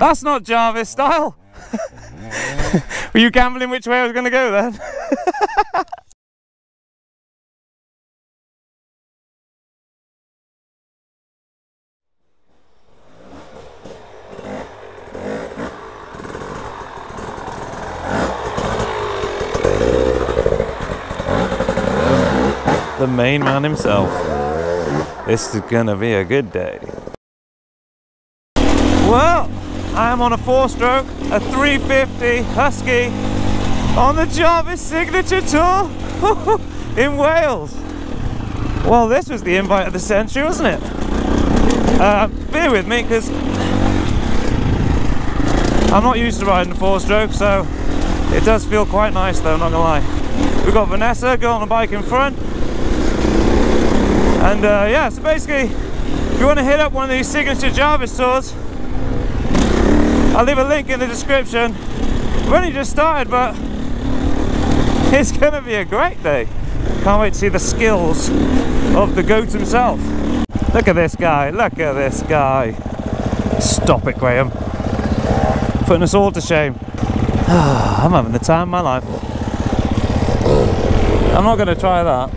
That's not Jarvis style. Were you gambling which way I was going to go then? the main man himself. This is gonna be a good day. Well, I am on a four stroke, a 350 Husky on the Jarvis Signature Tour in Wales. Well, this was the invite of the century, wasn't it? Uh, bear with me because I'm not used to riding a four stroke, so it does feel quite nice though, not gonna lie. We've got Vanessa, girl on the bike in front. And uh, yeah, so basically, if you want to hit up one of these signature Jarvis tours, I'll leave a link in the description. We've only just started, but it's going to be a great day. Can't wait to see the skills of the goat himself. Look at this guy, look at this guy. Stop it, Graham. Putting us all to shame. I'm having the time of my life. I'm not going to try that.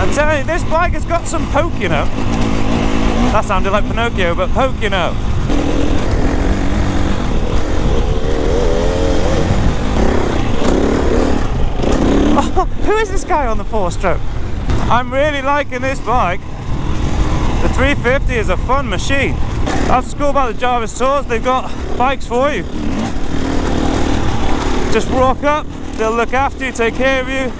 I'm telling you, this bike has got some poke, you know. That sounded like Pinocchio, but poke, you know. Oh, who is this guy on the four-stroke? I'm really liking this bike. The 350 is a fun machine. After school about the Jarvis Tours, they've got bikes for you. Just walk up, they'll look after you, take care of you,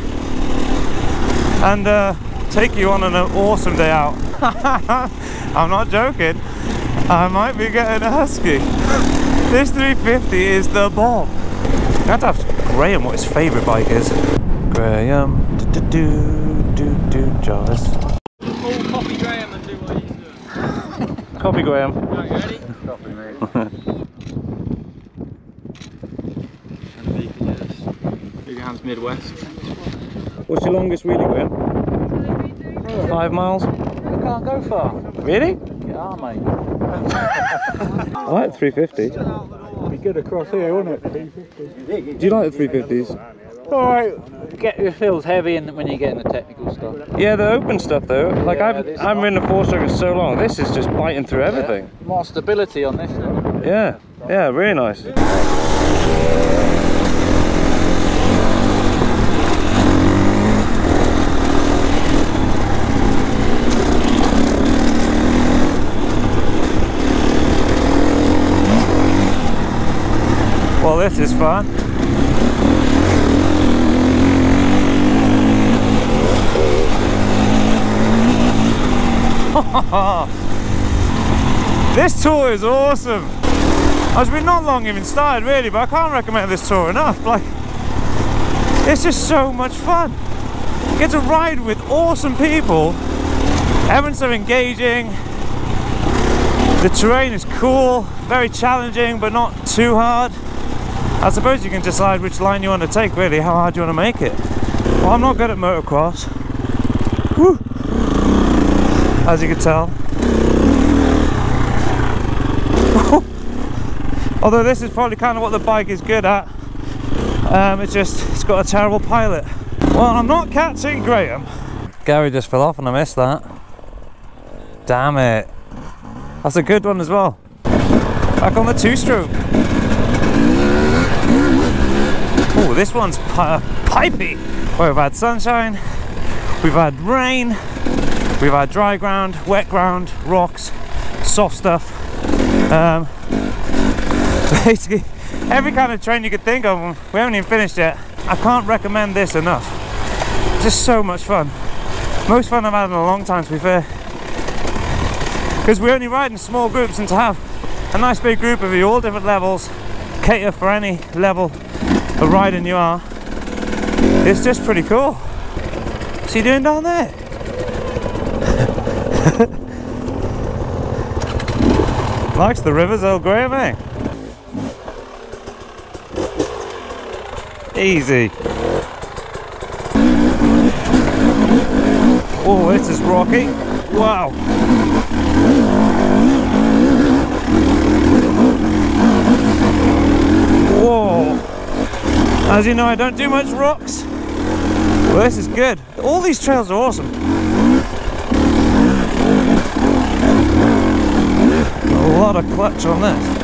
and uh, take you on an awesome day out. I'm not joking. I might be getting a Husky. This 350 is the bomb. I have to ask Graham what his favourite bike is. Graham, do do do do, do Jarvis. All copy Graham and do what he's doing. Copy Graham. Right, you ready? Copy, mate. And the beacon is Big Hands Midwest. What's your longest wheelie, Graham? Five miles. I can't go far. Really? Yeah, mate. I like 350. Be good across here, wouldn't it? Do you like the 350s? Alright, get it feels heavy and when you get in the technical stuff. Yeah, the open stuff though. Like Yeah, I've I've one. ridden a four stroke for so long. This is just biting through everything. More stability on this. Yeah, yeah, really nice. Well, this is fun. This tour is awesome. As we've not long even started really, but I can't recommend this tour enough. Like, it's just so much fun. You get to ride with awesome people. Everyone's so engaging. The terrain is cool, very challenging, but not too hard. I suppose you can decide which line you want to take, really, how hard you want to make it. Well, I'm not good at motocross. Whew. As you can tell. Although this is probably kind of what the bike is good at. Um, it's just, it's got a terrible pilot. Well, I'm not catching Graham. Gary just fell off and I missed that. Damn it. That's a good one as well. Back on the two-stroke. This one's pi pipey. We've had sunshine, we've had rain, we've had dry ground, wet ground, rocks, soft stuff. Um, basically, every kind of train you could think of. We haven't even finished yet. I can't recommend this enough. Just so much fun. Most fun I've had in a long time, to be fair. Because we only ride in small groups, and to have a nice big group of you, all different levels, cater for any level of riding you are, it's just pretty cool. What's he doing down there? Likes the rivers, old Graham, eh? Easy. Oh, this is rocky. Wow. As you know, I don't do much rocks. Well, this is good. All these trails are awesome. A lot of clutch on this.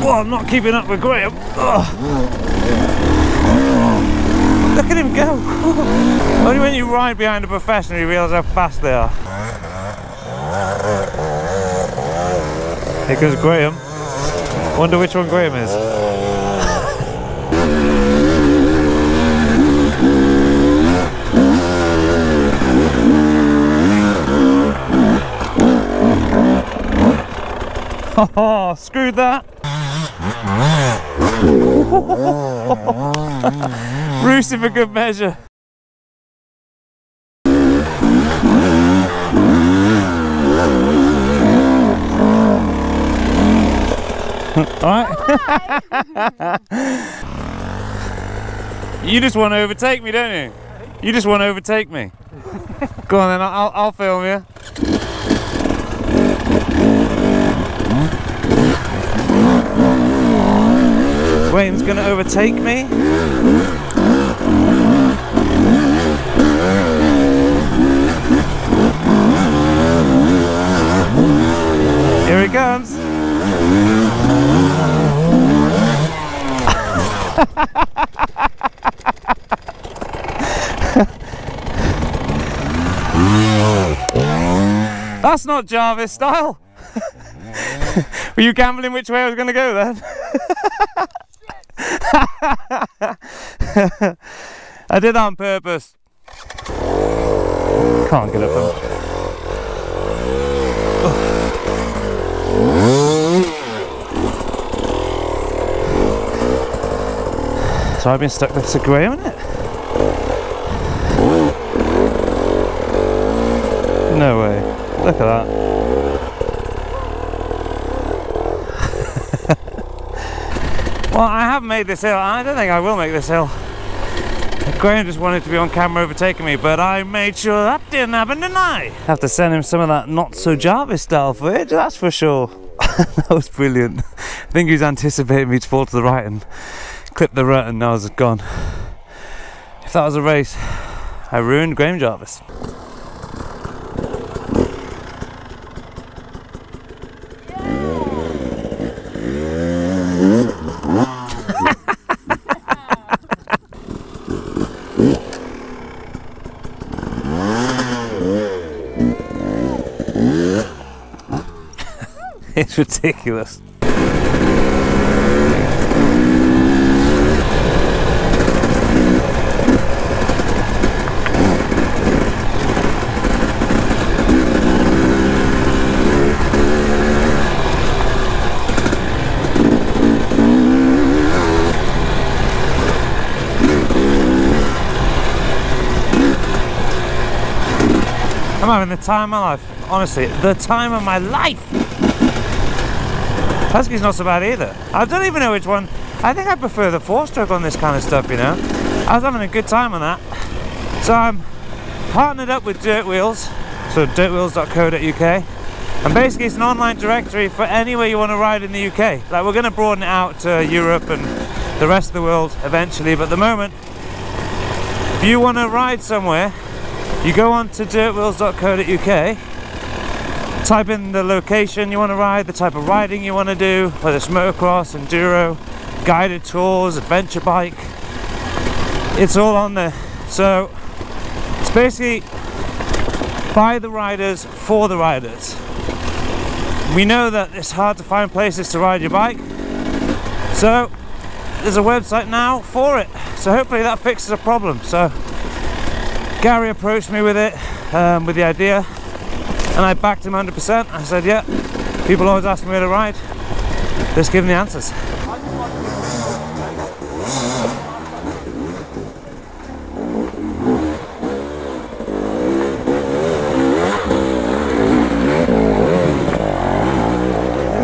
Well, I'm not keeping up with Graham. Ugh. Look at him go. Only when you ride behind a professional you realise how fast they are. Here goes Graham. Wonder which one Graham is. Oh, screwed that. Rooster for good measure. Alright. you just want to overtake me, don't you? You just want to overtake me. Go on then, I'll, I'll film you. Wayne's gonna overtake me. Here he comes. Not Jarvis style. Were you gambling which way I was going to go then? I did that on purpose. Can't get up them. So I've been stuck next to Graham, isn't it? No way. Look at that. well, I haven't made this hill. I don't think I will make this hill. Graham just wanted to be on camera overtaking me, but I made sure that didn't happen tonight. Have to send him some of that not so Jarvis style footage, that's for sure. that was brilliant. I think he was anticipating me to fall to the right and clip the rut, and I was gone. If that was a race, I ruined Graham Jarvis. Ridiculous. I'm having the time of my life. Honestly, the time of my life. Husky's not so bad either. I don't even know which one. I think I prefer the four stroke on this kind of stuff, you know. I was having a good time on that. So I'm partnered up with Dirt Wheels, so dirtwheels.co.uk. And basically it's an online directory for anywhere you want to ride in the UK. Like we're going to broaden it out to Europe and the rest of the world eventually, but at the moment, if you want to ride somewhere, you go on to dirtwheels.co.uk type in the location you want to ride, the type of riding you want to do, whether it's motocross, enduro, guided tours, adventure bike. It's all on there. So it's basically by the riders for the riders. We know that it's hard to find places to ride your bike, so there's a website now for it. So hopefully that fixes a problem. So Gary approached me with it, um, with the idea, and I backed him 100%. I said, yeah, people always ask me to ride. Let's give them the answers.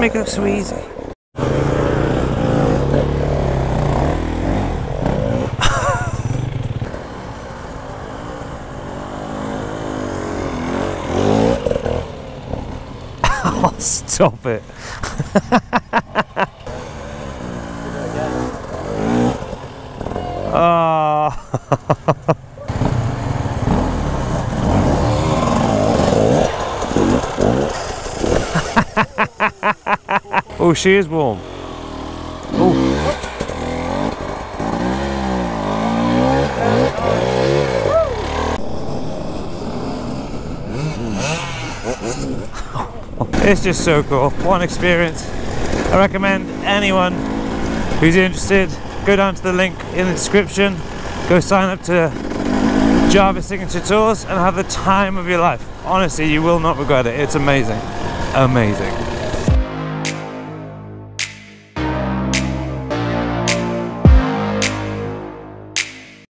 Make it look so easy. Top it. Ah. oh, she is warm. It's just so cool. One experience. I recommend anyone who's interested go down to the link in the description, go sign up to Jarvis Signature Tours and have the time of your life. Honestly, you will not regret it. It's amazing. Amazing.